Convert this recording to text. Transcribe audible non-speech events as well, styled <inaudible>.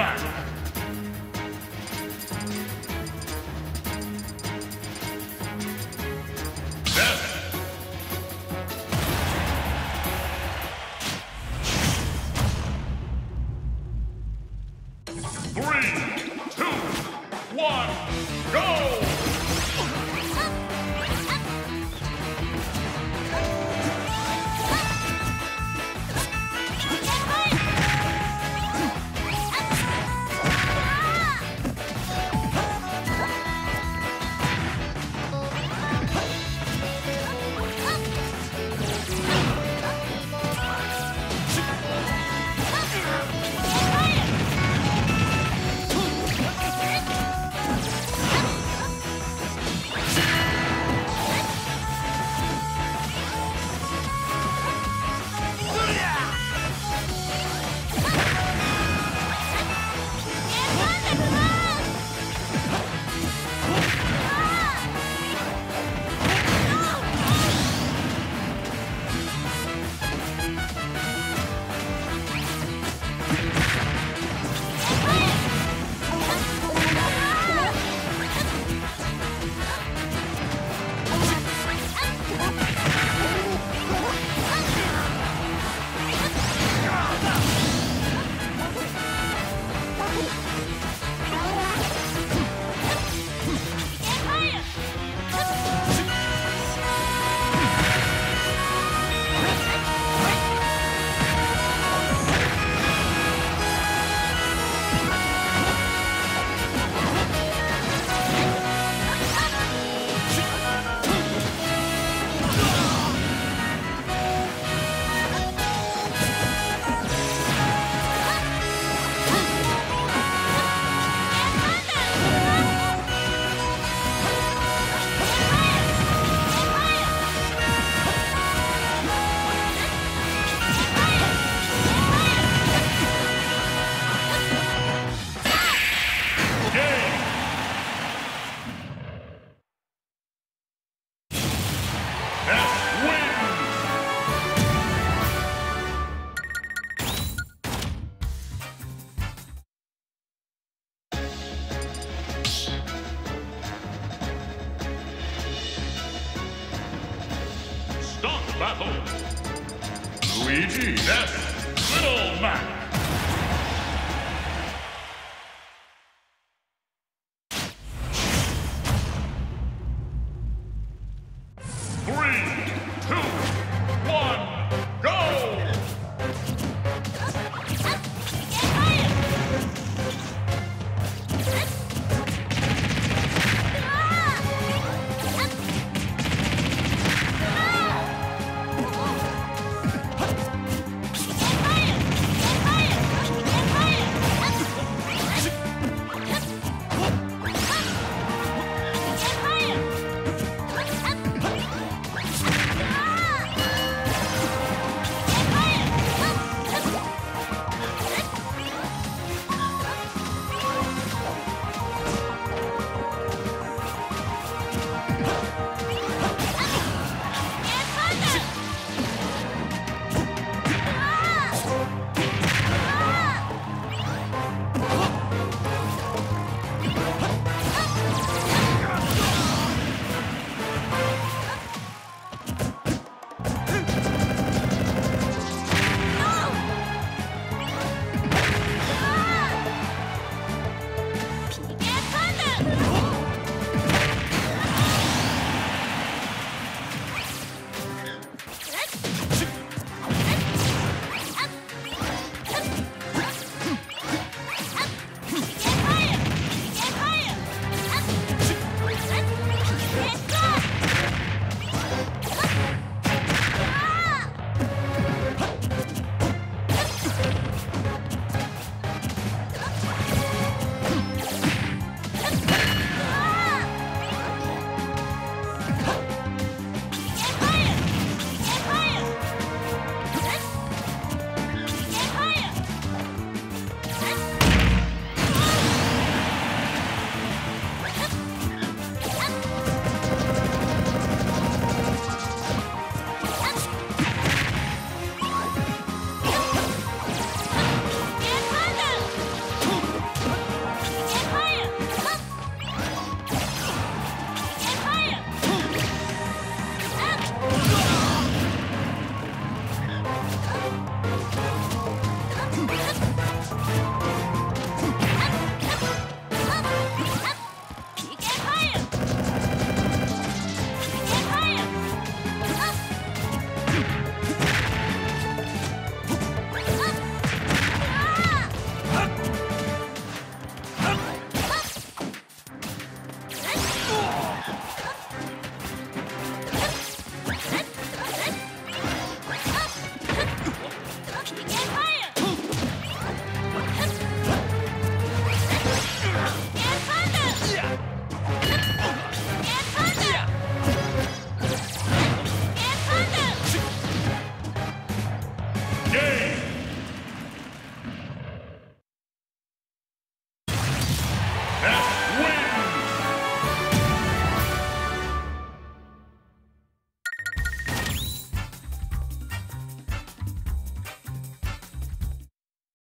back. Battle! Luigi S. Little Mac! Three, two, Oh! That's <laughs>